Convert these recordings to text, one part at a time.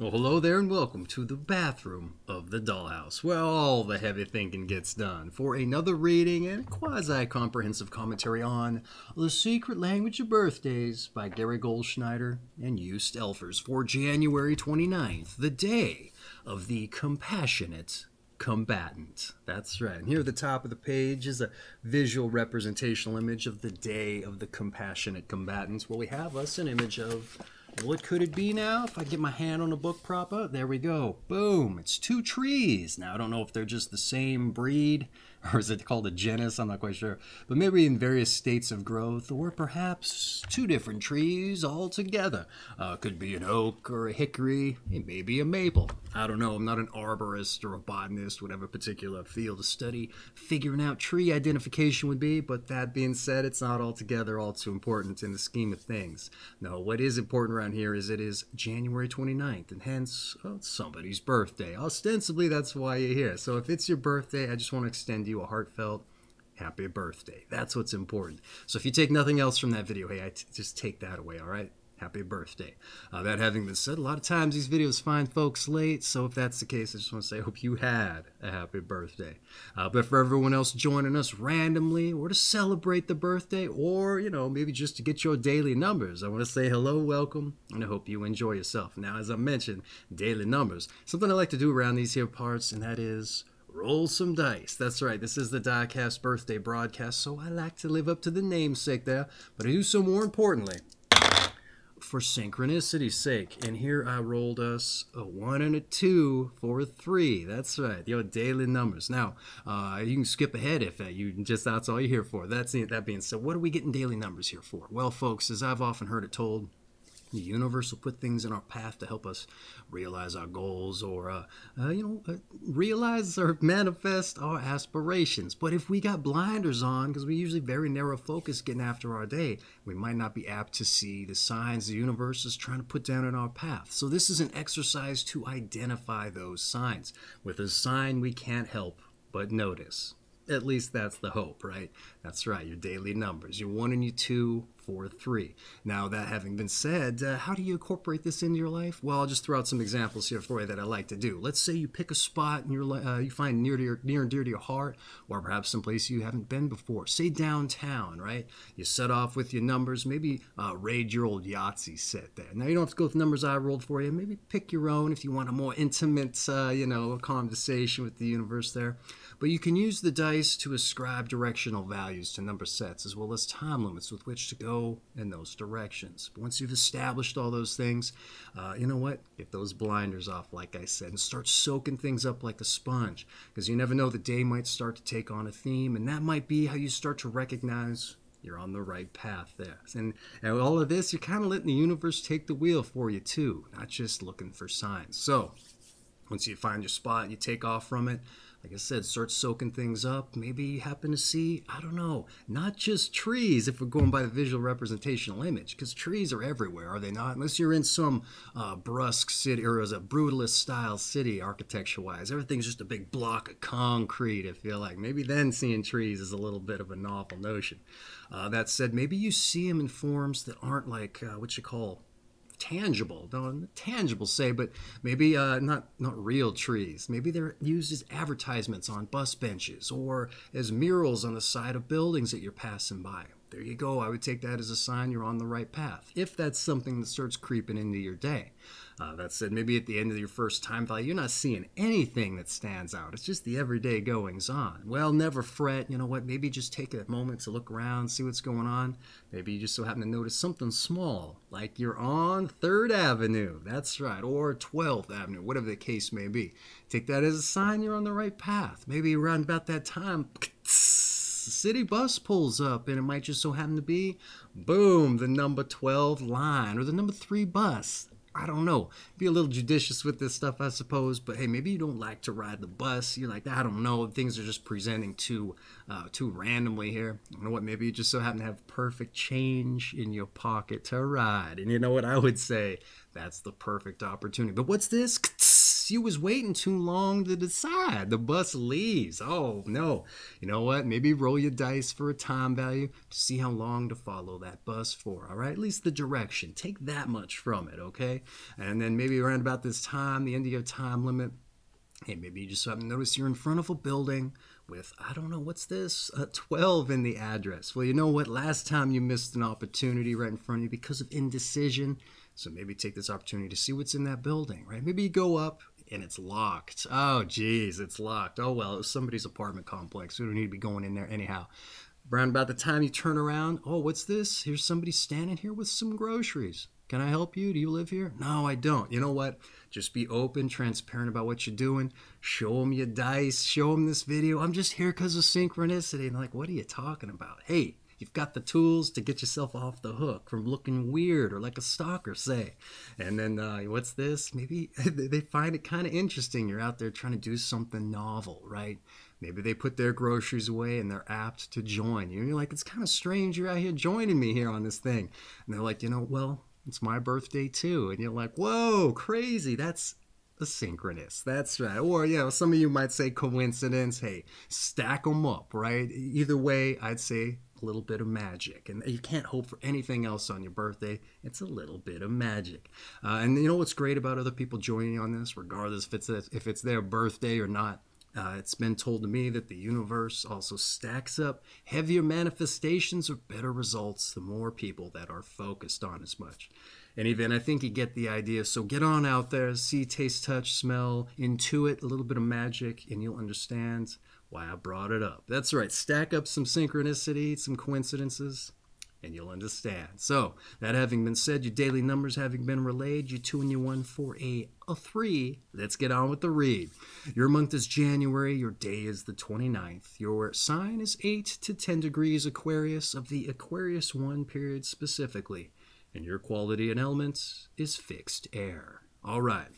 Well, hello there and welcome to the bathroom of the dollhouse, where all the heavy thinking gets done, for another reading and quasi comprehensive commentary on The Secret Language of Birthdays by Gary Goldschneider and Joost Elffers for January 29th, the day of the compassionate combatant. That's right. And here at the top of the page is a visual representational image of the day of the compassionate combatants. Well, we have us an image of what could it be now? If I get my hand on the book proper, there we go. Boom, it's two trees. Now, I don't know if they're just the same breed, or is it called a genus? I'm not quite sure. But maybe in various states of growth, or perhaps two different trees all together. Uh, could be an oak or a hickory, maybe a maple. I don't know. I'm not an arborist or a botanist, whatever particular field of study figuring out tree identification would be. But that being said, it's not altogether all too important in the scheme of things. No, what is important around here is it is January 29th, and hence well, somebody's birthday. Ostensibly, that's why you're here. So if it's your birthday, I just want to extend you a heartfelt happy birthday. That's what's important. So if you take nothing else from that video, hey, I t- just take that away, all right? Happy birthday. Uh, that having been said, a lot of times these videos find folks late, so if that's the case, I just want to say I hope you had a happy birthday. Uh, but for everyone else joining us randomly, or to celebrate the birthday, or, you know, maybe just to get your daily numbers, I want to say hello, welcome, and I hope you enjoy yourself. Now, as I mentioned, daily numbers, something I like to do around these here parts, and that is roll some dice. That's right, this is the Diecast birthday broadcast, so I like to live up to the namesake there, but I do so more importantly for synchronicity's sake. And here I rolled us a one and a two for a three. That's right, your daily numbers. Now, uh, you can skip ahead if uh, you just that's all you're here for. That's that being said, what are we getting daily numbers here for? Well, folks, as I've often heard it told, the universe will put things in our path to help us realize our goals or, uh, uh, you know, uh, realize or manifest our aspirations. But if we got blinders on, because we're usually very narrow focus getting after our day, we might not be apt to see the signs the universe is trying to put down in our path. So this is an exercise to identify those signs. With a sign we can't help but notice. At least that's the hope, right? That's right, your daily numbers, your one and your two, four, three. Now, that having been said, uh, how do you incorporate this into your life? Well, I'll just throw out some examples here for you that I like to do. Let's say you pick a spot and you're, uh, you find near, to your, near and dear to your heart, or perhaps someplace you haven't been before. Say downtown, right? You set off with your numbers, maybe uh, raid your old Yahtzee set there. Now, you don't have to go with numbers I rolled for you. Maybe pick your own if you want a more intimate, uh, you know, conversation with the universe there. But you can use the dice to ascribe directional values to number sets as well as time limits with which to go in those directions. But once you've established all those things, uh, you know what? Get those blinders off, like I said, and start soaking things up like a sponge because you never know the day might start to take on a theme, and that might be how you start to recognize you're on the right path there. And, and all of this, you're kind of letting the universe take the wheel for you too, not just looking for signs. So once you find your spot, you take off from it like I said, start soaking things up. Maybe you happen to see, I don't know, not just trees if we're going by the visual representational image, because trees are everywhere, are they not? Unless you're in some uh, brusque city or as a brutalist style city architecture wise. Everything's just a big block of concrete, I feel like. Maybe then seeing trees is a little bit of a novel notion. Uh, that said, maybe you see them in forms that aren't like uh, what you call tangible. No, tangible say, but maybe uh, not not real trees. Maybe they're used as advertisements on bus benches or as murals on the side of buildings that you're passing by. There you go. I would take that as a sign you're on the right path. If that's something that starts creeping into your day. Uh, that said, maybe at the end of your first time value, you're not seeing anything that stands out. It's just the everyday goings on. Well, never fret. You know what? Maybe just take a moment to look around, see what's going on. Maybe you just so happen to notice something small, like you're on 3rd Avenue. That's right. Or 12th Avenue, whatever the case may be. Take that as a sign you're on the right path. Maybe around about that time, the city bus pulls up and it might just so happen to be boom the number 12 line or the number 3 bus I don't know. Be a little judicious with this stuff, I suppose. But hey, maybe you don't like to ride the bus. You're like, I don't know. Things are just presenting too, uh, too randomly here. You know what? Maybe you just so happen to have perfect change in your pocket to ride. And you know what? I would say that's the perfect opportunity. But what's this? You was waiting too long to decide. The bus leaves. Oh no. You know what? Maybe roll your dice for a time value to see how long to follow that bus for. All right, at least the direction. Take that much from it, okay? And then maybe around about this time, the end of your time limit. Hey, maybe you just haven't noticed you're in front of a building with, I don't know, what's this? Uh, 12 in the address. Well, you know what? Last time you missed an opportunity right in front of you because of indecision. So maybe take this opportunity to see what's in that building, right? Maybe you go up and it's locked. Oh, geez, it's locked. Oh, well, it was somebody's apartment complex. We don't need to be going in there anyhow. Around about the time you turn around, oh, what's this? Here's somebody standing here with some groceries. Can I help you? Do you live here? No, I don't. You know what? Just be open, transparent about what you're doing. Show them your dice. Show them this video. I'm just here because of synchronicity. And like, what are you talking about? Hey, you've got the tools to get yourself off the hook from looking weird or like a stalker, say. And then, uh, what's this? Maybe they find it kind of interesting. You're out there trying to do something novel, right? Maybe they put their groceries away and they're apt to join you. And you're like, it's kind of strange you're out here joining me here on this thing. And they're like, you know, well, it's my birthday too. And you're like, whoa, crazy. That's a synchronous. That's right. Or, you know, some of you might say coincidence. Hey, stack them up, right? Either way, I'd say a little bit of magic. And you can't hope for anything else on your birthday. It's a little bit of magic. Uh, and you know what's great about other people joining on this, regardless if it's, a, if it's their birthday or not? Uh, it's been told to me that the universe also stacks up heavier manifestations of better results the more people that are focused on as much. And even I think you get the idea. So get on out there, see, taste, touch, smell, intuit a little bit of magic, and you'll understand why I brought it up. That's right, stack up some synchronicity, some coincidences, and you'll understand. So, that having been said, your daily numbers having been relayed, you two and you one for a, a three. Let's get on with the read. Your month is January, your day is the 29th. Your sign is 8 to 10 degrees Aquarius of the Aquarius 1 period specifically. And your quality and element is fixed air. All right.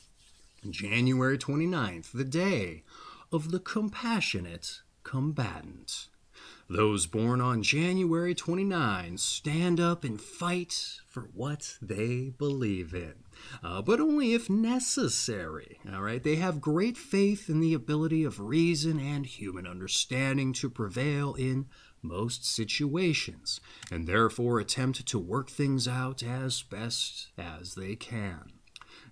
January 29th, the day of the compassionate combatant. Those born on January 29 stand up and fight for what they believe in, uh, but only if necessary. All right, they have great faith in the ability of reason and human understanding to prevail in most situations, and therefore attempt to work things out as best as they can.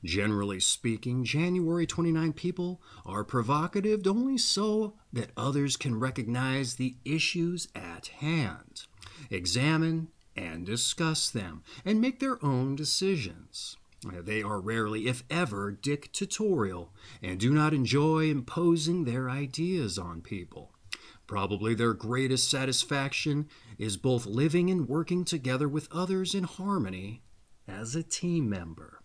Generally speaking, January 29 people are provocative only so that others can recognize the issues at hand, examine and discuss them, and make their own decisions. They are rarely, if ever, dictatorial and do not enjoy imposing their ideas on people. Probably their greatest satisfaction is both living and working together with others in harmony as a team member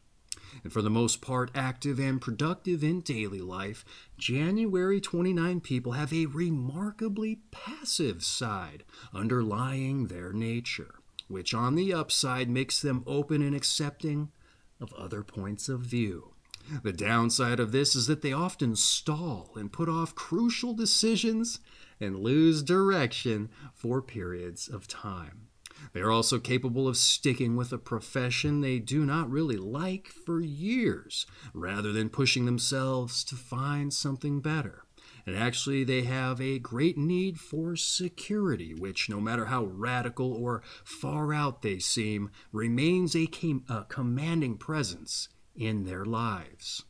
and for the most part active and productive in daily life, January 29 people have a remarkably passive side underlying their nature, which on the upside makes them open and accepting of other points of view. The downside of this is that they often stall and put off crucial decisions and lose direction for periods of time. They are also capable of sticking with a profession they do not really like for years, rather than pushing themselves to find something better. And actually, they have a great need for security, which, no matter how radical or far out they seem, remains a, com- a commanding presence in their lives.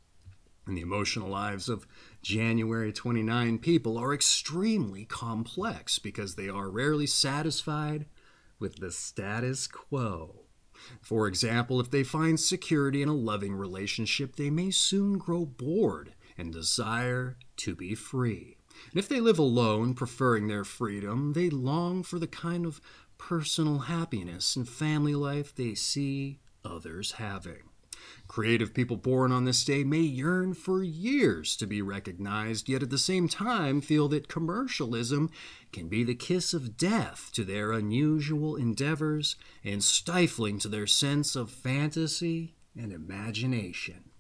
And the emotional lives of January 29 people are extremely complex because they are rarely satisfied with the status quo. For example, if they find security in a loving relationship, they may soon grow bored and desire to be free. And if they live alone, preferring their freedom, they long for the kind of personal happiness and family life they see others having. Creative people born on this day may yearn for years to be recognized, yet at the same time feel that commercialism can be the kiss of death to their unusual endeavors and stifling to their sense of fantasy and imagination.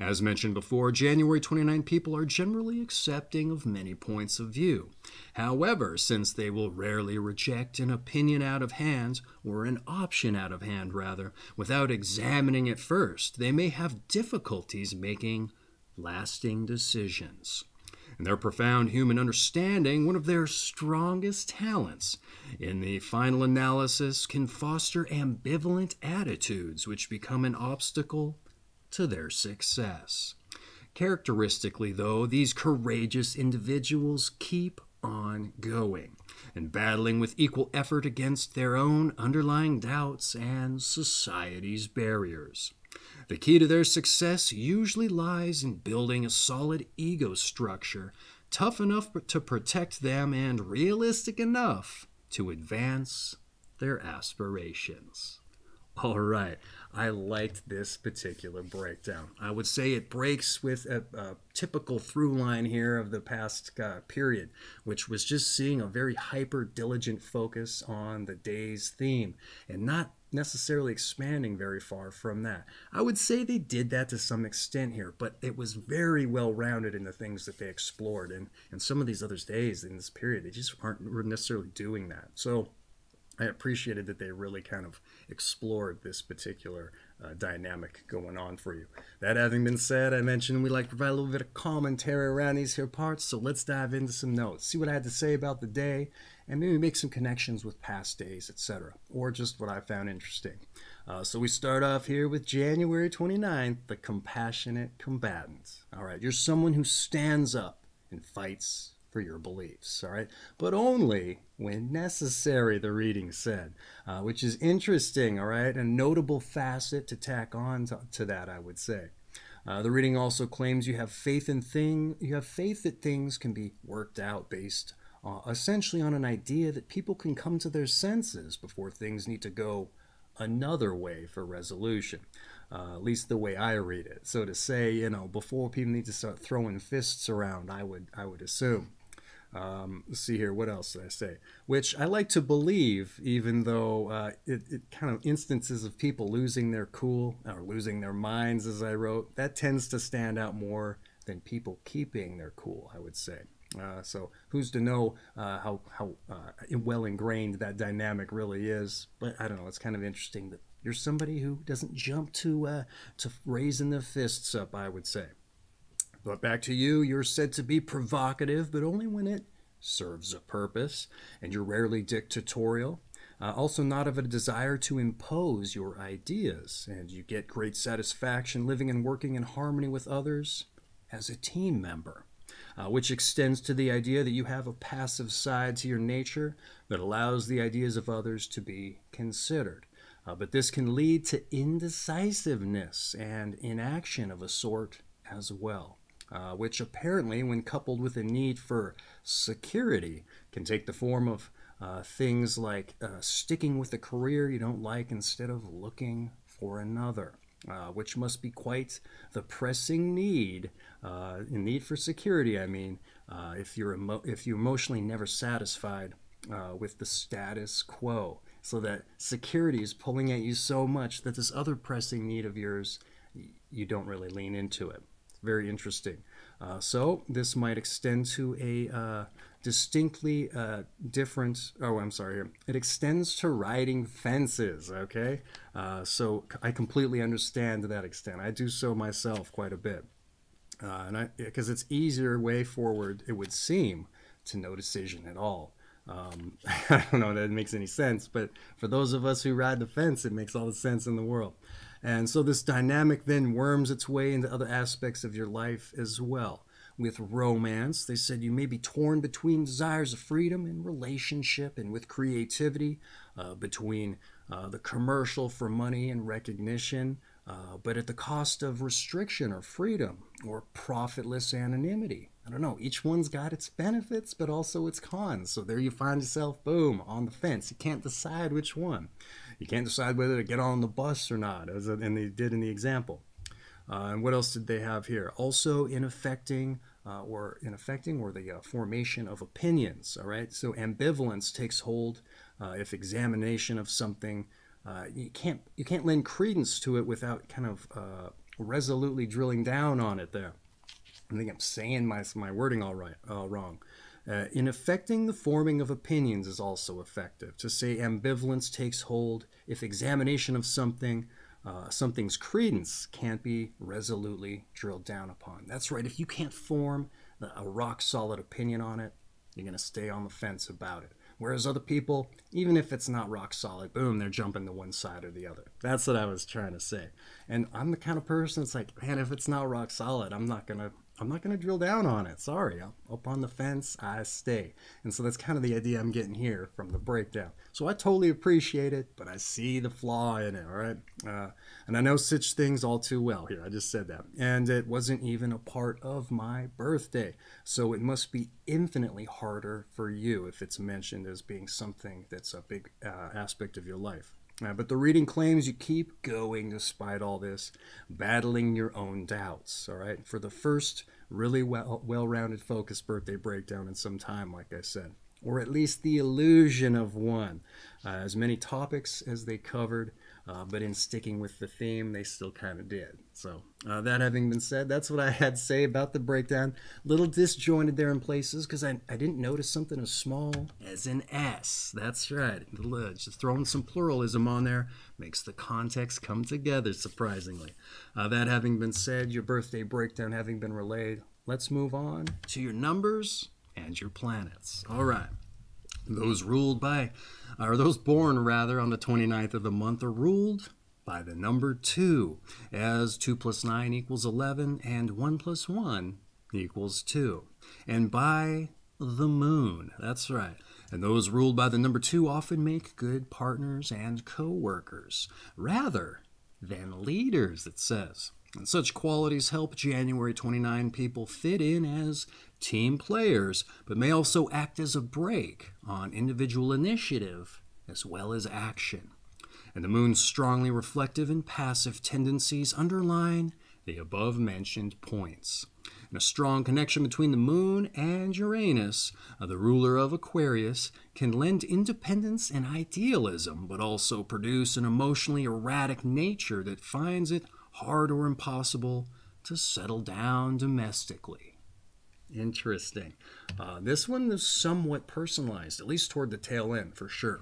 As mentioned before, January 29 people are generally accepting of many points of view. However, since they will rarely reject an opinion out of hand, or an option out of hand rather, without examining it first, they may have difficulties making lasting decisions. In their profound human understanding, one of their strongest talents in the final analysis can foster ambivalent attitudes which become an obstacle to their success. Characteristically, though, these courageous individuals keep on going and battling with equal effort against their own underlying doubts and society's barriers. The key to their success usually lies in building a solid ego structure, tough enough to protect them and realistic enough to advance their aspirations. All right, I liked this particular breakdown. I would say it breaks with a, a typical through line here of the past uh, period, which was just seeing a very hyper diligent focus on the day's theme and not necessarily expanding very far from that. I would say they did that to some extent here, but it was very well rounded in the things that they explored. And, and some of these other days in this period, they just aren't necessarily doing that. So I appreciated that they really kind of explored this particular uh, dynamic going on for you. That having been said, I mentioned we like to provide a little bit of commentary around these here parts, so let's dive into some notes, see what I had to say about the day, and maybe make some connections with past days, etc., or just what I found interesting. Uh, so we start off here with January 29th, the compassionate combatant. All right, you're someone who stands up and fights for your beliefs, all right? But only when necessary, the reading said, uh, which is interesting, all right? A notable facet to tack on to, to that, I would say. Uh, the reading also claims you have faith in thing you have faith that things can be worked out based uh, essentially on an idea that people can come to their senses before things need to go another way for resolution. Uh, at least the way I read it. So to say, you know, before people need to start throwing fists around, I would I would assume. Um, let's see here, what else did I say? Which I like to believe, even though uh, it, it, kind of instances of people losing their cool or losing their minds, as I wrote, that tends to stand out more than people keeping their cool, I would say. Uh, so who's to know uh, how, how uh, well ingrained that dynamic really is? But I don't know, it's kind of interesting that you're somebody who doesn't jump to, uh, to raising the fists up, I would say. But back to you, you're said to be provocative, but only when it serves a purpose, and you're rarely dictatorial. Uh, also, not of a desire to impose your ideas, and you get great satisfaction living and working in harmony with others as a team member, uh, which extends to the idea that you have a passive side to your nature that allows the ideas of others to be considered. Uh, but this can lead to indecisiveness and inaction of a sort as well uh, which apparently, when coupled with a need for security, can take the form of uh, things like uh, sticking with a career you don't like instead of looking for another. Uh, which must be quite the pressing need, uh, need for security. I mean, uh, if you're emo- if you're emotionally never satisfied uh, with the status quo, so that security is pulling at you so much that this other pressing need of yours, you don't really lean into it very interesting. Uh, so this might extend to a uh, distinctly uh, different. Oh, I'm sorry. Here It extends to riding fences. Okay, uh, so I completely understand to that extent. I do so myself quite a bit, uh, and I because it's easier way forward. It would seem to no decision at all. Um, I don't know that makes any sense, but for those of us who ride the fence, it makes all the sense in the world. And so this dynamic then worms its way into other aspects of your life as well. With romance, they said you may be torn between desires of freedom and relationship and with creativity, uh, between uh, the commercial for money and recognition, uh, but at the cost of restriction or freedom or profitless anonymity. I don't know. Each one's got its benefits, but also its cons. So there you find yourself, boom, on the fence. You can't decide which one. You can't decide whether to get on the bus or not, as and they did in the example. Uh, and what else did they have here? Also, in affecting uh, or in affecting or the uh, formation of opinions. All right. So ambivalence takes hold uh, if examination of something. Uh, you can't you can't lend credence to it without kind of uh, resolutely drilling down on it. There, I think I'm saying my my wording all right, all wrong. Uh, in affecting the forming of opinions is also effective. To say ambivalence takes hold if examination of something uh, something's credence can't be resolutely drilled down upon. That's right, if you can't form a rock solid opinion on it, you're going to stay on the fence about it. Whereas other people, even if it's not rock solid, boom, they're jumping to one side or the other. That's what I was trying to say. And I'm the kind of person that's like, man, if it's not rock solid, I'm not going to I'm not going to drill down on it. Sorry, I'm up on the fence, I stay. And so that's kind of the idea I'm getting here from the breakdown. So I totally appreciate it, but I see the flaw in it, all right? Uh, and I know such things all too well here. I just said that. And it wasn't even a part of my birthday. So it must be infinitely harder for you if it's mentioned as being something that's a big uh, aspect of your life. Uh, but the reading claims you keep going despite all this, battling your own doubts. All right, for the first really well well-rounded focused birthday breakdown in some time, like I said, or at least the illusion of one. Uh, as many topics as they covered, uh, but in sticking with the theme, they still kind of did. So, uh, that having been said, that's what I had to say about the breakdown. Little disjointed there in places because I, I didn't notice something as small as an S. That's right. Just throwing some pluralism on there makes the context come together, surprisingly. Uh, that having been said, your birthday breakdown having been relayed, let's move on to your numbers and your planets. All right. Those ruled by, or those born rather, on the 29th of the month are ruled by the number 2, as 2 plus 9 equals 11 and 1 plus 1 equals 2. And by the moon, that's right. And those ruled by the number 2 often make good partners and co workers, rather than leaders, it says. And such qualities help January 29 people fit in as team players, but may also act as a brake on individual initiative as well as action. And the moon's strongly reflective and passive tendencies underline the above mentioned points. And a strong connection between the moon and Uranus, uh, the ruler of Aquarius, can lend independence and idealism, but also produce an emotionally erratic nature that finds it hard or impossible to settle down domestically. Interesting. Uh, this one is somewhat personalized, at least toward the tail end, for sure.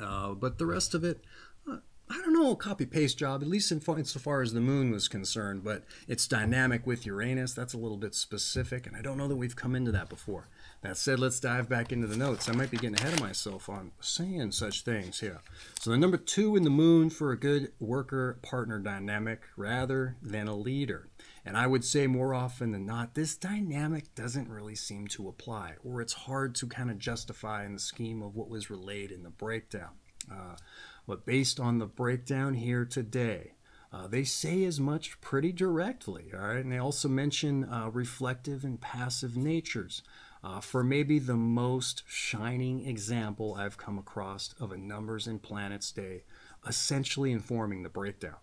Uh, but the rest of it, uh, I don't know, copy paste job, at least in, insofar as the moon was concerned, but it's dynamic with Uranus. That's a little bit specific, and I don't know that we've come into that before. That said, let's dive back into the notes. I might be getting ahead of myself on saying such things here. So, the number two in the moon for a good worker partner dynamic rather than a leader. And I would say more often than not, this dynamic doesn't really seem to apply, or it's hard to kind of justify in the scheme of what was relayed in the breakdown. Uh, but based on the breakdown here today, uh, they say as much pretty directly, all right? And they also mention uh, reflective and passive natures. Uh, for maybe the most shining example I've come across of a numbers and planets day, essentially informing the breakdown.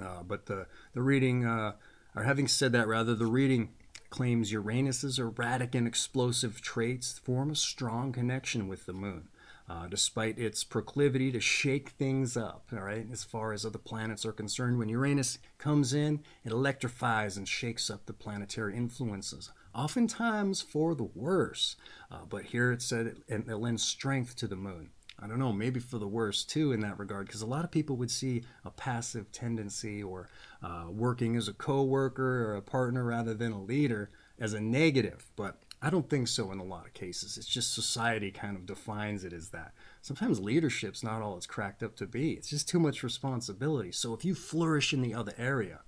Uh, but the, the reading uh, or having said that, rather, the reading claims Uranus's erratic and explosive traits form a strong connection with the moon. Uh, despite its proclivity to shake things up, all right, as far as other planets are concerned. When Uranus comes in, it electrifies and shakes up the planetary influences, oftentimes for the worse. Uh, but here it said it, it lends strength to the moon. I don't know, maybe for the worse too in that regard, because a lot of people would see a passive tendency or uh, working as a co-worker or a partner rather than a leader as a negative. But I don't think so in a lot of cases. It's just society kind of defines it as that. Sometimes leadership's not all it's cracked up to be. It's just too much responsibility. So if you flourish in the other area,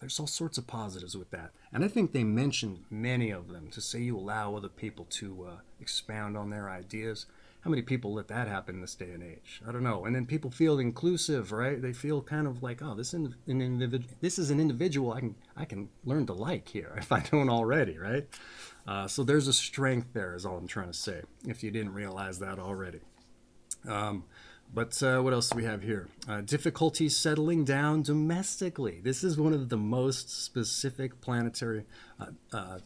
there's all sorts of positives with that. And I think they mentioned many of them to say you allow other people to uh, expound on their ideas how many people let that happen in this day and age? I don't know. And then people feel inclusive, right? They feel kind of like, oh, this in, an individual. This is an individual I can I can learn to like here if I don't already, right? Uh, so there's a strength there, is all I'm trying to say. If you didn't realize that already. Um, but uh, what else do we have here? Uh, difficulty settling down domestically. This is one of the most specific planetary uh, uh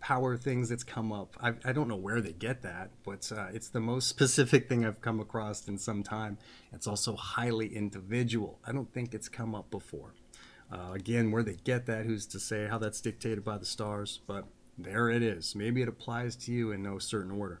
power things that's come up. I, I, don't know where they get that, but uh, it's the most specific thing I've come across in some time. It's also highly individual. I don't think it's come up before. Uh, again, where they get that, who's to say how that's dictated by the stars, but there it is. Maybe it applies to you in no certain order.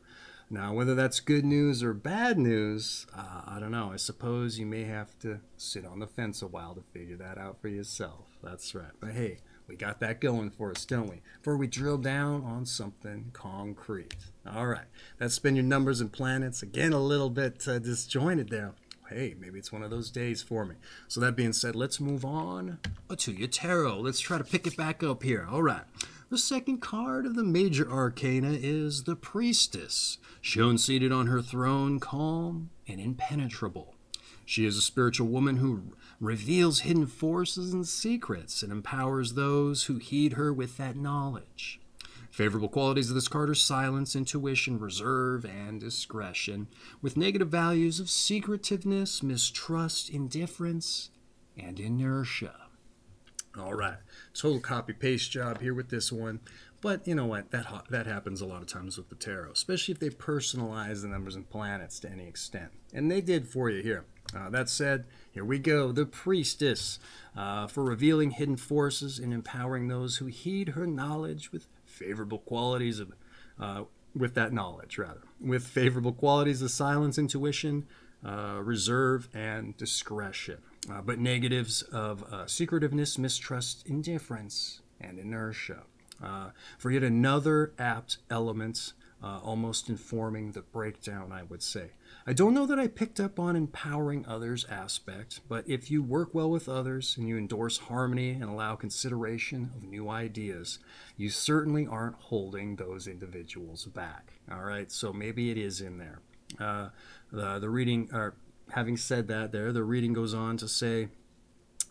Now, whether that's good news or bad news, uh, I don't know. I suppose you may have to sit on the fence a while to figure that out for yourself. That's right. But hey, we got that going for us, don't we? Before we drill down on something concrete. All right, that's been your numbers and planets. Again, a little bit uh, disjointed there. Hey, maybe it's one of those days for me. So that being said, let's move on to your tarot. Let's try to pick it back up here. All right. The second card of the major arcana is the priestess, shown seated on her throne, calm and impenetrable. She is a spiritual woman who reveals hidden forces and secrets and empowers those who heed her with that knowledge. Favorable qualities of this card are silence, intuition, reserve, and discretion, with negative values of secretiveness, mistrust, indifference, and inertia. All right, total copy paste job here with this one. But you know what? That that happens a lot of times with the tarot, especially if they personalize the numbers and planets to any extent, and they did for you here. Uh, that said, here we go. The priestess uh, for revealing hidden forces and empowering those who heed her knowledge with favorable qualities of, uh, with that knowledge rather, with favorable qualities of silence, intuition, uh, reserve, and discretion. Uh, but negatives of uh, secretiveness, mistrust, indifference, and inertia. for yet another apt element uh, almost informing the breakdown, I would say. I don't know that I picked up on empowering others aspect, but if you work well with others and you endorse harmony and allow consideration of new ideas, you certainly aren't holding those individuals back. All right, so maybe it is in there. Uh, the, the reading, or having said that, there, the reading goes on to say,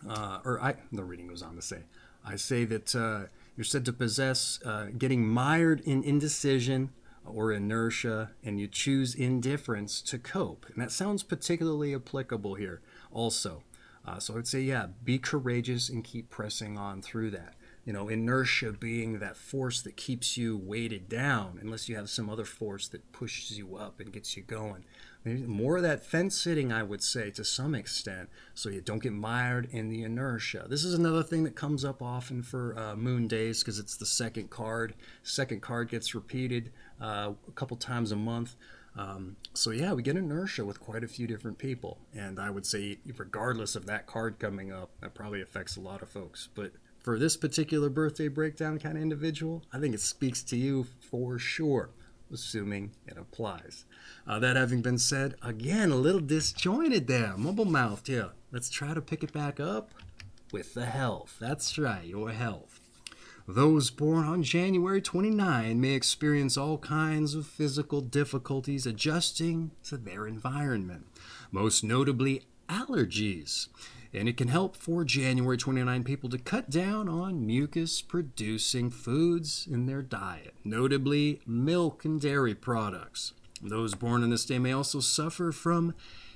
uh, or I, the reading goes on to say, I say that uh, you're said to possess uh, getting mired in indecision or inertia, and you choose indifference to cope. And that sounds particularly applicable here also. Uh, so I would say, yeah, be courageous and keep pressing on through that. You know, inertia being that force that keeps you weighted down, unless you have some other force that pushes you up and gets you going. More of that fence sitting, I would say, to some extent, so you don't get mired in the inertia. This is another thing that comes up often for uh, moon days because it's the second card. Second card gets repeated uh, a couple times a month. Um, so yeah, we get inertia with quite a few different people, and I would say, regardless of that card coming up, that probably affects a lot of folks. But for this particular birthday breakdown kind of individual, I think it speaks to you for sure assuming it applies. Uh, that having been said, again, a little disjointed there, mumble mouthed here. Let's try to pick it back up with the health. That's right, your health. Those born on January 29 may experience all kinds of physical difficulties adjusting to their environment, most notably allergies and it can help for January 29 people to cut down on mucus producing foods in their diet, notably milk and dairy products. Those born on this day may also suffer from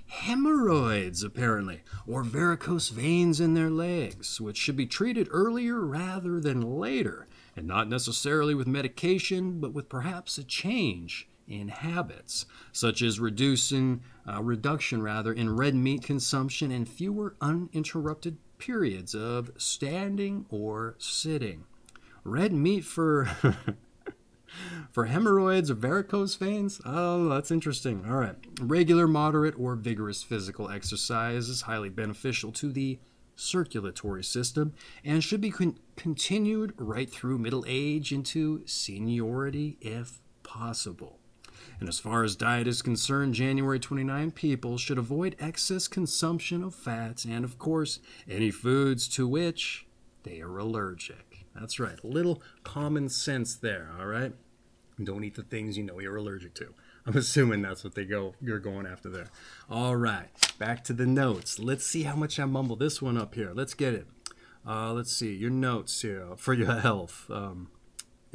hemorrhoids, apparently, or varicose veins in their legs, which should be treated earlier rather than later, and not necessarily with medication, but with perhaps a change in habits, such as reducing uh, reduction rather in red meat consumption and fewer uninterrupted periods of standing or sitting. Red meat for for hemorrhoids or varicose veins? Oh, that's interesting. All right. Regular, moderate, or vigorous physical exercise is highly beneficial to the circulatory system and should be con- continued right through middle age into seniority if possible. And as far as diet is concerned, January 29 people should avoid excess consumption of fats and, of course, any foods to which they are allergic. That's right, a little common sense there, all right? Don't eat the things you know you're allergic to. I'm assuming that's what they go you're going after there. All right, back to the notes. Let's see how much I mumble this one up here. Let's get it. Uh, let's see your notes here for your health. Um,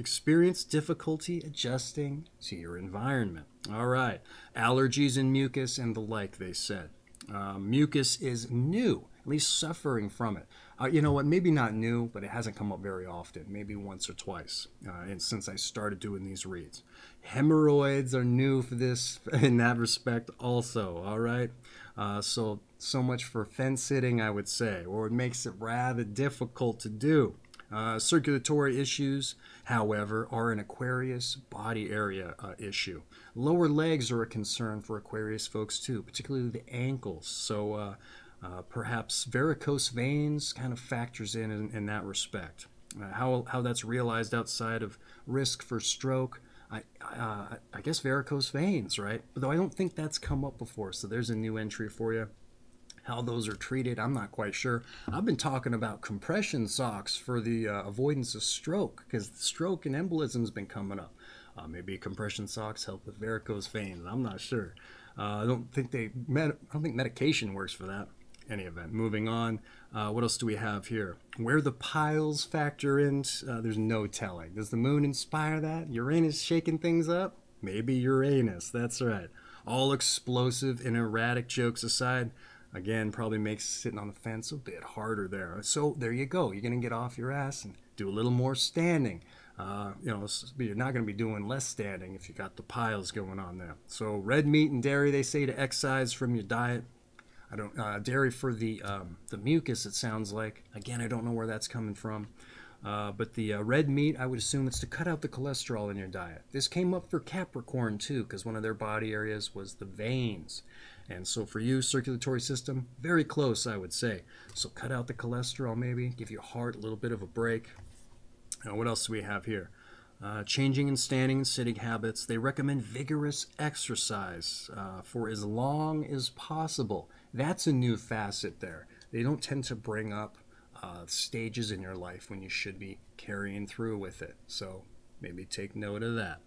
experience difficulty adjusting to your environment. All right, allergies and mucus and the like, they said. Uh, mucus is new, at least suffering from it. Uh, you know what? Maybe not new, but it hasn't come up very often, maybe once or twice uh, and since I started doing these reads. Hemorrhoids are new for this in that respect, also. All right, uh, so so much for fence sitting, I would say, or it makes it rather difficult to do. Uh, circulatory issues, however, are an Aquarius body area uh, issue. Lower legs are a concern for Aquarius folks too, particularly the ankles. So uh, uh perhaps varicose veins kind of factors in in, in that respect. Uh, how, how that's realized outside of risk for stroke. I, uh, I guess varicose veins, right? Though I don't think that's come up before, so there's a new entry for you. How those are treated, I'm not quite sure. I've been talking about compression socks for the uh, avoidance of stroke because stroke and embolism's been coming up. Uh, maybe compression socks help with varicose veins. I'm not sure. Uh, I don't think they. Med- I don't think medication works for that. Any event. Moving on. Uh, what else do we have here? Where the piles factor in, uh, there's no telling. Does the moon inspire that? Uranus shaking things up? Maybe Uranus. That's right. All explosive and erratic jokes aside, again probably makes sitting on the fence a bit harder there. So there you go. You're going to get off your ass and do a little more standing. Uh, you know, you're not going to be doing less standing if you got the piles going on there. So red meat and dairy, they say to excise from your diet. I don't uh, dairy for the um, the mucus. It sounds like again, I don't know where that's coming from. Uh, but the uh, red meat, I would assume it's to cut out the cholesterol in your diet. This came up for Capricorn too, because one of their body areas was the veins. And so for you, circulatory system, very close, I would say. So cut out the cholesterol, maybe, give your heart a little bit of a break. Now, what else do we have here? Uh, changing and standing and sitting habits. They recommend vigorous exercise uh, for as long as possible. That's a new facet there. They don't tend to bring up uh, stages in your life when you should be carrying through with it. So maybe take note of that.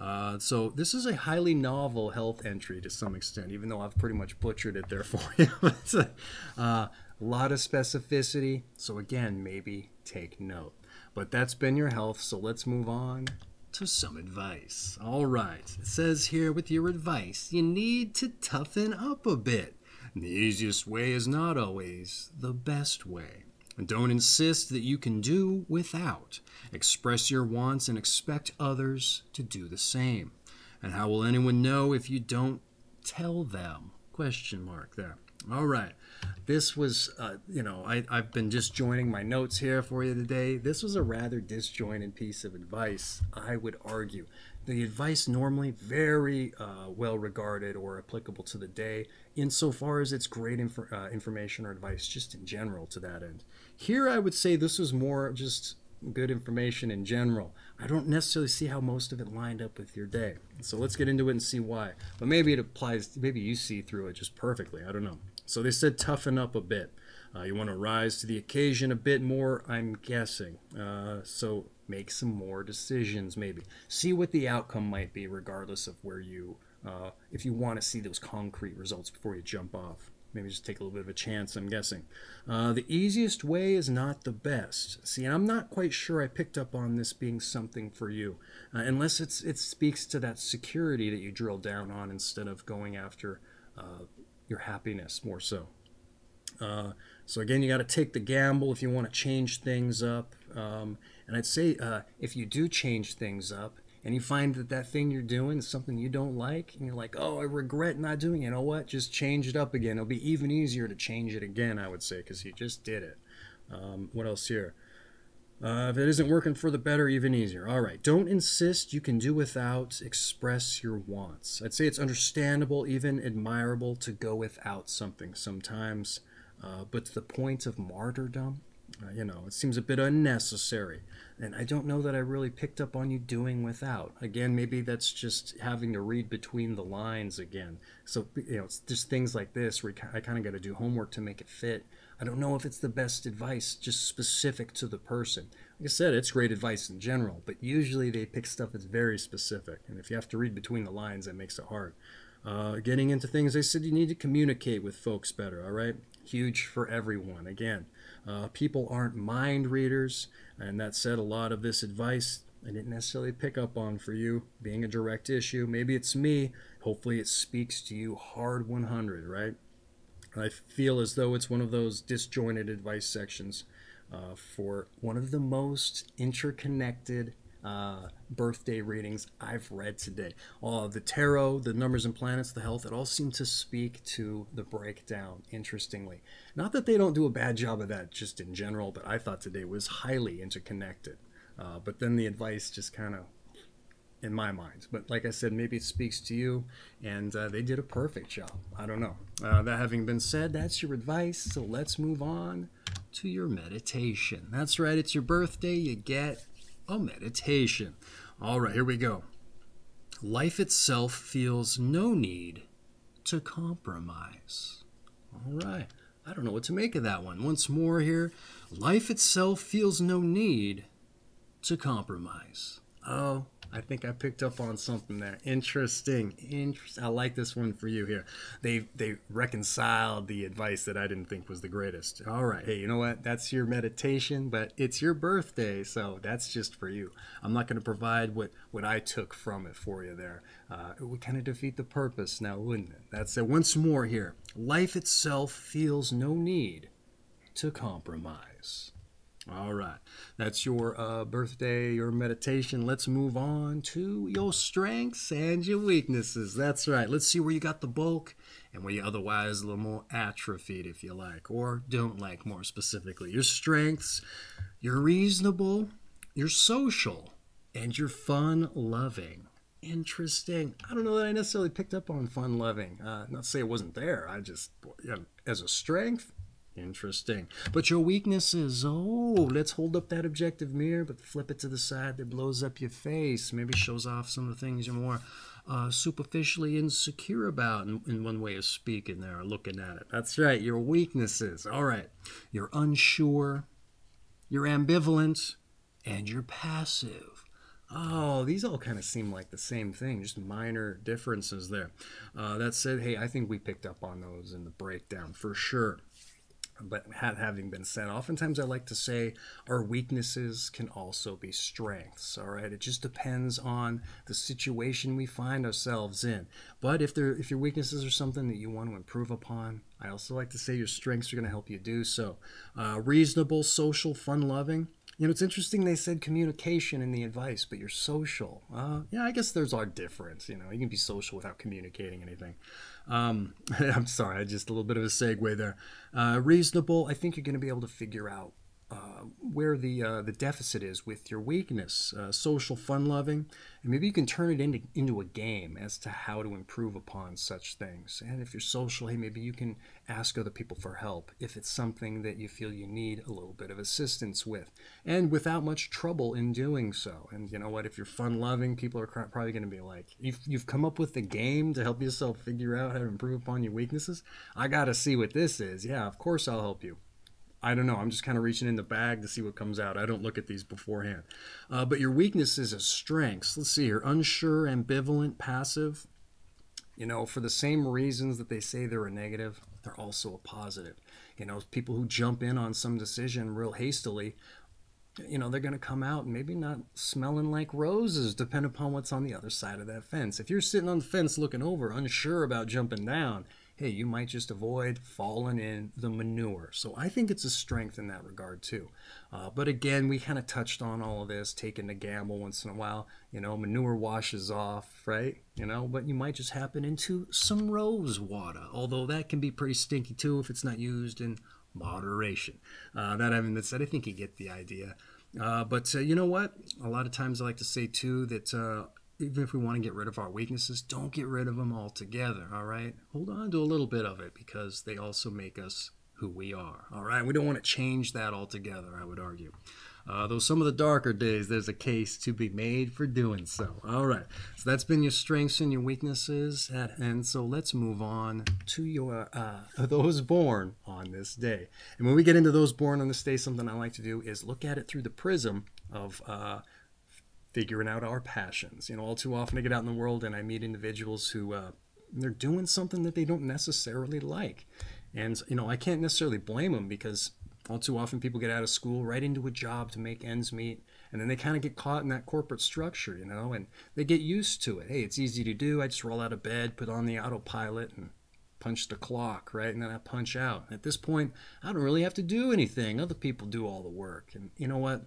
Uh, so this is a highly novel health entry to some extent, even though I've pretty much butchered it there for you. it's a uh, lot of specificity. So again, maybe take note. But that's been your health. So let's move on to some advice. All right. It says here with your advice, you need to toughen up a bit. The easiest way is not always the best way. Don't insist that you can do without. Express your wants and expect others to do the same. And how will anyone know if you don't tell them? Question mark there. All right. This was, uh, you know, I, I've been just joining my notes here for you today. This was a rather disjointed piece of advice, I would argue. The advice normally very uh, well regarded or applicable to the day, insofar as it's great uh, information or advice just in general to that end. Here, I would say this was more just good information in general. I don't necessarily see how most of it lined up with your day. So let's get into it and see why. But maybe it applies, maybe you see through it just perfectly. I don't know. So they said toughen up a bit. Uh, you want to rise to the occasion a bit more, I'm guessing. Uh, so make some more decisions, maybe. See what the outcome might be, regardless of where you, uh, if you want to see those concrete results before you jump off maybe just take a little bit of a chance, I'm guessing. Uh, the easiest way is not the best. See, I'm not quite sure I picked up on this being something for you, uh, unless it's it speaks to that security that you drill down on instead of going after uh, your happiness more so. Uh, so again, you got to take the gamble if you want to change things up. Um, and I'd say uh, if you do change things up, and you find that that thing you're doing is something you don't like and you're like oh i regret not doing it. You know what? Just change it up again. It'll be even easier to change it again i would say because you just did it. Um, what else here? Uh, if it isn't working for the better even easier. All right. Don't insist you can do without. Express your wants. I'd say it's understandable even admirable to go without something sometimes uh, but to the point of martyrdom uh, you know, it seems a bit unnecessary. And I don't know that I really picked up on you doing without. Again, maybe that's just having to read between the lines again. So, you know, it's just things like this where I kind of got to do homework to make it fit. I don't know if it's the best advice just specific to the person. Like I said, it's great advice in general, but usually they pick stuff that's very specific. And if you have to read between the lines, that makes it hard. Uh, getting into things, I said you need to communicate with folks better, all right? Huge for everyone. Again, uh, people aren't mind readers, and that said, a lot of this advice I didn't necessarily pick up on for you being a direct issue. Maybe it's me. Hopefully, it speaks to you hard 100, right? I feel as though it's one of those disjointed advice sections uh, for one of the most interconnected uh, birthday readings I've read today. All the tarot, the numbers and planets, the health, it all seemed to speak to the breakdown, interestingly. Not that they don't do a bad job of that just in general, but I thought today was highly interconnected. Uh, but then the advice just kind of in my mind. But like I said, maybe it speaks to you, and uh, they did a perfect job. I don't know. Uh, that having been said, that's your advice. So let's move on to your meditation. That's right, it's your birthday. You get a meditation. All right, here we go. Life itself feels no need to compromise. All right. I don't know what to make of that one. Once more here. Life itself feels no need to compromise. Oh, I think I picked up on something there. Interesting. Interesting. I like this one for you here. They they reconciled the advice that I didn't think was the greatest. All right. Hey, you know what? That's your meditation, but it's your birthday, so that's just for you. I'm not going to provide what what I took from it for you there. Uh, it would kind of defeat the purpose now, wouldn't it? That's it. Once more here. Life itself feels no need to compromise. All right. That's your uh, birthday, your meditation. Let's move on to your strengths and your weaknesses. That's right. Let's see where you got the bulk and where you otherwise a little more atrophied, if you like, or don't like more specifically. Your strengths, you're reasonable, you're social, and you're fun loving. Interesting. I don't know that I necessarily picked up on fun loving. Uh, not to say it wasn't there. I just, as a strength, Interesting. But your weaknesses, oh, let's hold up that objective mirror, but flip it to the side that blows up your face. Maybe shows off some of the things you're more uh, superficially insecure about, in, in one way of speaking there, looking at it. That's right, your weaknesses. All right. You're unsure, you're ambivalent, and you're passive. Oh, these all kind of seem like the same thing, just minor differences there. Uh, that said, hey, I think we picked up on those in the breakdown for sure but having been said, oftentimes I like to say our weaknesses can also be strengths. All right, it just depends on the situation we find ourselves in. But if there, if your weaknesses are something that you want to improve upon, I also like to say your strengths are going to help you do so. Uh, reasonable, social, fun-loving. You know, it's interesting they said communication in the advice, but you're social. Uh, yeah, I guess there's our difference. You know, you can be social without communicating anything. Um, I'm sorry, just a little bit of a segue there. Uh, reasonable. I think you're going to be able to figure out uh, where the uh, the deficit is with your weakness. Uh, social, fun loving, and maybe you can turn it into into a game as to how to improve upon such things. And if you're social, hey, maybe you can ask other people for help if it's something that you feel you need a little bit of assistance with, and without much trouble in doing so. And you know what? If you're fun loving, people are probably going to be like, you've, you've come up with the game to help yourself figure out how to improve upon your weaknesses. I got to see what this is. Yeah, of course I'll help you. I don't know. I'm just kind of reaching in the bag to see what comes out. I don't look at these beforehand. Uh, but your weaknesses as strengths. Let's see here. Unsure, ambivalent, passive. You know, for the same reasons that they say they're a negative, they're also a positive. You know, people who jump in on some decision real hastily, you know, they're going to come out maybe not smelling like roses, depending upon what's on the other side of that fence. If you're sitting on the fence looking over, unsure about jumping down, hey, you might just avoid falling in the manure. So I think it's a strength in that regard too. Uh, but again, we kind of touched on all of this, taking the gamble once in a while. You know, manure washes off, right? You know, but you might just happen into some rose water, although that can be pretty stinky too if it's not used in moderation. Uh, that having been said, I think you get the idea. Uh, but uh, you know what? A lot of times I like to say too that uh, even if we want to get rid of our weaknesses, don't get rid of them altogether, all right? Hold on to a little bit of it because they also make us who we are, all right? We don't want to change that altogether, I would argue. Uh, though some of the darker days, there's a case to be made for doing so. All right, so that's been your strengths and your weaknesses, and so let's move on to your uh, those born on this day. And when we get into those born on this day, something I like to do is look at it through the prism of uh, figuring out our passions. You know, all too often I get out in the world and I meet individuals who uh, they're doing something that they don't necessarily like. And, you know, I can't necessarily blame them because all too often people get out of school right into a job to make ends meet. And then they kind of get caught in that corporate structure, you know, and they get used to it. Hey, it's easy to do. I just roll out of bed, put on the autopilot, and punch the clock, right? And then I punch out. At this point, I don't really have to do anything. Other people do all the work. And you know what?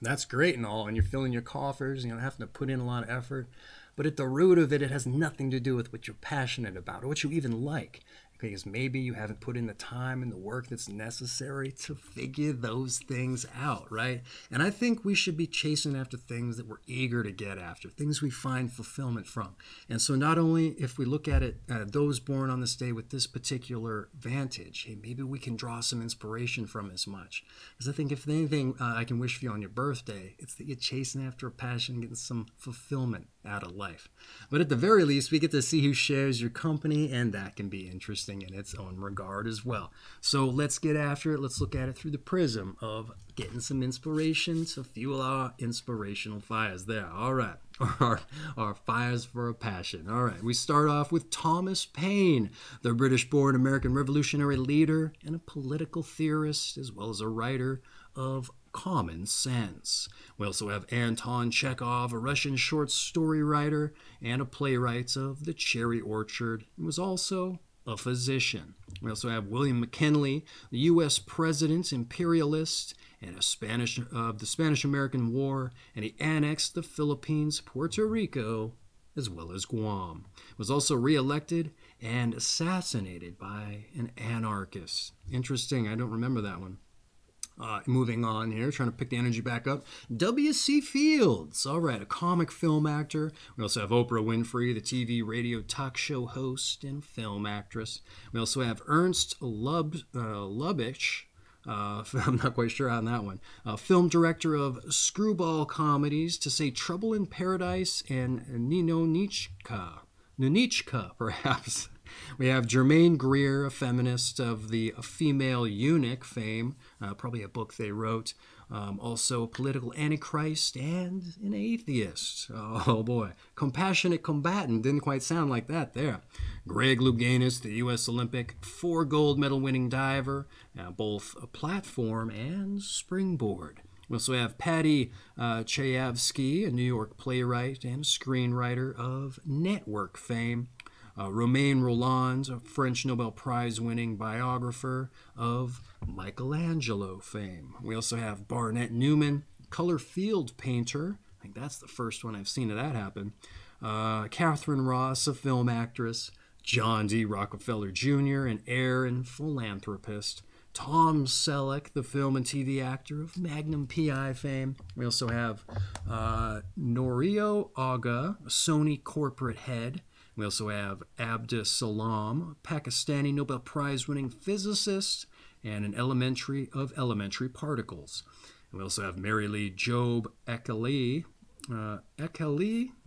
That's great and all, and you're filling your coffers, you know, having to put in a lot of effort. But at the root of it, it has nothing to do with what you're passionate about or what you even like because maybe you haven't put in the time and the work that's necessary to figure those things out, right? And I think we should be chasing after things that we're eager to get after, things we find fulfillment from. And so, not only if we look at it, uh, those born on this day with this particular vantage, hey, maybe we can draw some inspiration from as much. Because I think if anything uh, I can wish for you on your birthday, it's that you're chasing after a passion, getting some fulfillment out of life. But at the very least, we get to see who shares your company, and that can be interesting in its own regard as well. So let's get after it. Let's look at it through the prism of getting some inspiration to fuel our inspirational fires there. All right. Our, our fires for a passion. All right. We start off with Thomas Paine, the British born American revolutionary leader and a political theorist, as well as a writer of common sense. We also have Anton Chekhov, a Russian short story writer and a playwright of The Cherry Orchard, and was also a physician. We also have William McKinley, the U.S. president, imperialist, and a Spanish of uh, the Spanish-American War, and he annexed the Philippines, Puerto Rico, as well as Guam. Was also reelected and assassinated by an anarchist. Interesting, I don't remember that one. Uh, moving on here, trying to pick the energy back up. W.C. Fields, all right, a comic film actor. We also have Oprah Winfrey, the TV radio talk show host and film actress. We also have Ernst Lub, uh, Lubitsch. Uh, I'm not quite sure on that one. Film director of screwball comedies, to say Trouble in Paradise and Nino Nichka. Nunichka, perhaps. We have Germaine Greer, a feminist of the female eunuch fame, uh, probably a book they wrote. Um, also, political antichrist and an atheist. Oh boy. Compassionate combatant. Didn't quite sound like that there. Greg Louganis, the U.S. Olympic four gold medal winning diver, uh, both a platform and springboard. We also have Paddy uh, Chayefsky, a New York playwright and screenwriter of network fame. Uh, Romain Rolland, a French Nobel Prize winning biographer of Michelangelo fame. We also have Barnett Newman, color field painter. I think that's the first one I've seen of that happen. Uh, Katharine Ross, a film actress. John D. Rockefeller Jr., an heir and philanthropist. Tom Selleck, the film and TV actor of Magnum PI fame. We also have uh, Norio Ohga, a Sony corporate head. We also have Abdus Salam, Pakistani Nobel Prize winning physicist and an elementary of elementary particles. And we also have Mary Lee Jobe Ekeli, uh,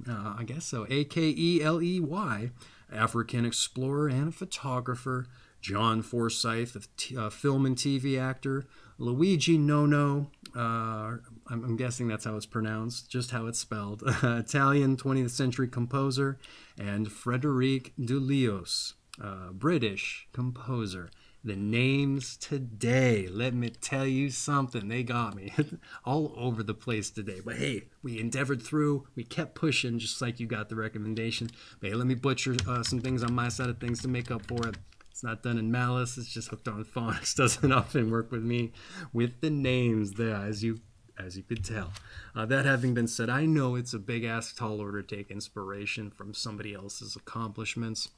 uh, I guess so, A K E L E Y, African explorer and photographer. John Forsyth, film and TV actor. Luigi Nono, uh, I'm, I'm, guessing that's how it's pronounced, just how it's spelled. Italian 20th century composer, and Frederic Delius, uh, British composer. The names today, let me tell you something, they got me all over the place today. But hey, we endeavored through, we kept pushing, just like you got the recommendation. But hey, let me butcher uh, some things on my side of things to make up for it. It's not done in malice. It's just hooked on phonics. Doesn't often work with me with the names there, as you as you could tell. Uh, that having been said, I know it's a big ask, tall order to take inspiration from somebody else's accomplishments.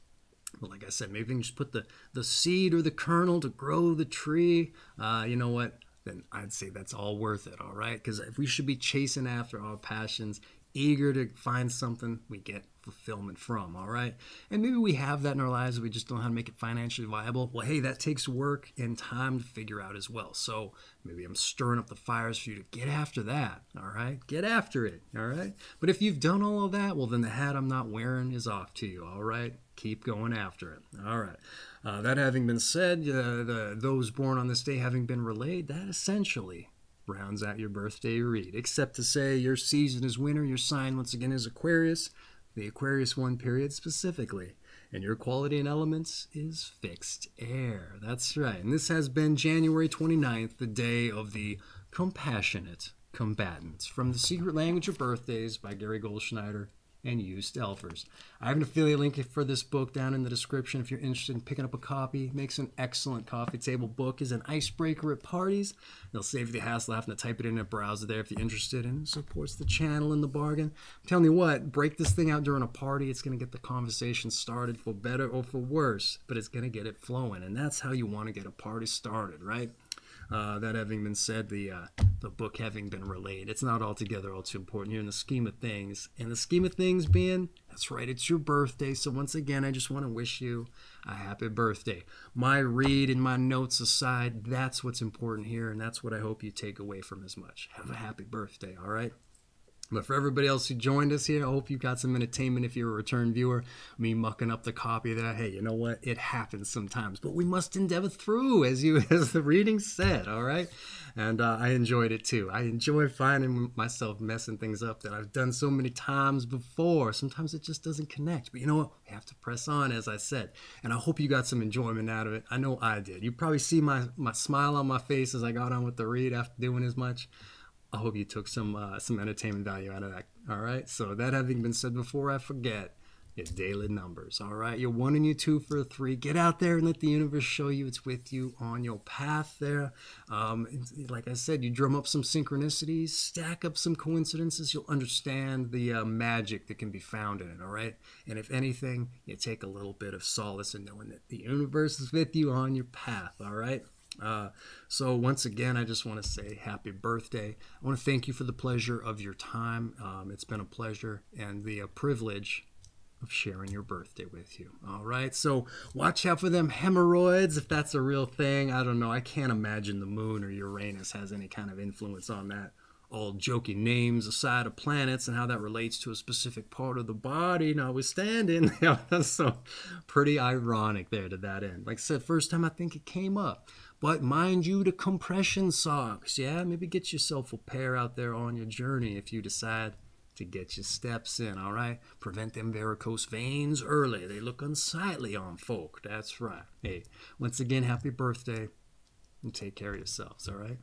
But like I said, maybe we can just put the, the seed or the kernel to grow the tree. Uh, you know what? Then I'd say that's all worth it, all right? Because if we should be chasing after our passions, eager to find something we get fulfillment from, all right? And maybe we have that in our lives, we just don't know how to make it financially viable. Well, hey, that takes work and time to figure out as well. So maybe I'm stirring up the fires for you to get after that, all right? Get after it, all right? But if you've done all of that, well, then the hat I'm not wearing is off to you, all right? Keep going after it, all right? Uh, that having been said, uh, the, those born on this day having been relayed, that essentially rounds out your birthday read. Except to say your season is winter, your sign once again is Aquarius, the Aquarius 1 period specifically. And your quality and elements is fixed air. That's right. And this has been January 29th, the day of the compassionate combatants. From The Secret Language of Birthdays by Gary Goldschneider and Joost Elffers. I have an affiliate link for this book down in the description if you're interested in picking up a copy. Makes an excellent coffee table book. Is an icebreaker at parties. They'll save you the hassle having to type it in a browser there if you're interested and supports the channel in the bargain. I'm telling you what, break this thing out during a party. It's going to get the conversation started for better or for worse, but it's going to get it flowing. And that's how you want to get a party started, right? Uh, that having been said, the uh, the book having been relayed, it's not altogether all too important here in the scheme of things. In the scheme of things, being that's right, it's your birthday. So once again, I just want to wish you a happy birthday. My read and my notes aside, that's what's important here, and that's what I hope you take away from as much. Have a happy birthday, all right? But for everybody else who joined us here, I hope you got some entertainment if you're a return viewer. Me mucking up the copy there. Hey, you know what? It happens sometimes, but we must endeavor through, as you as the reading said. All right, and uh, I enjoyed it too. I enjoy finding myself messing things up that I've done so many times before. Sometimes it just doesn't connect, but you know what? We have to press on, as I said, and I hope you got some enjoyment out of it. I know I did. You probably see my my smile on my face as I got on with the read after doing as much. I hope you took some uh, some entertainment value out of that. All right. So that having been said before, I forget your daily numbers. All right. You're one and you two for three. Get out there and let the universe show you it's with you on your path there. Um, like I said, you drum up some synchronicities, stack up some coincidences. You'll understand the uh, magic that can be found in it. All right. And if anything, you take a little bit of solace in knowing that the universe is with you on your path. All right. Uh, so once again, I just want to say happy birthday. I want to thank you for the pleasure of your time. Um, it's been a pleasure and the uh, privilege of sharing your birthday with you. All right. So watch out for them hemorrhoids if that's a real thing. I don't know. I can't imagine the moon or Uranus has any kind of influence on that. All joking names aside of planets and how that relates to a specific part of the body, notwithstanding. that's so pretty ironic there to that end. Like I said, first time I think it came up. But mind you, the compression socks. Yeah, maybe get yourself a pair out there on your journey if you decide to get your steps in, all right? Prevent them varicose veins early. They look unsightly on folk. That's right. Hey, once again, happy birthday and take care of yourselves, all right?